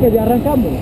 Que ya arrancamos.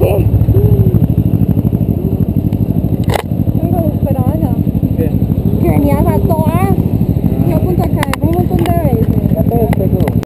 Okay.